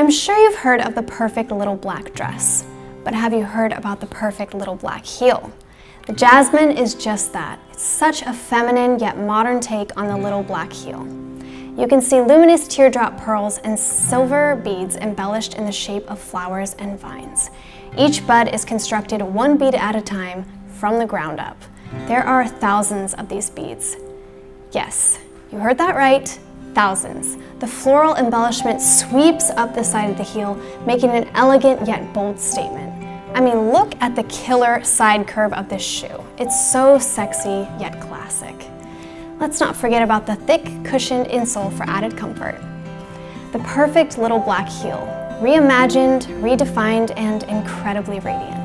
I'm sure you've heard of the perfect little black dress, but have you heard about the perfect little black heel? The Jasmine is just that. It's such a feminine yet modern take on the little black heel. You can see luminous teardrop pearls and silver beads embellished in the shape of flowers and vines. Each bud is constructed one bead at a time from the ground up. There are thousands of these beads. Yes, you heard that right, thousands. The floral embellishment sweeps up the side of the heel, making an elegant yet bold statement. I mean, look at the killer side curve of this shoe. It's so sexy yet classic. Let's not forget about the thick cushioned insole for added comfort. The perfect little black heel, reimagined, redefined, and incredibly radiant.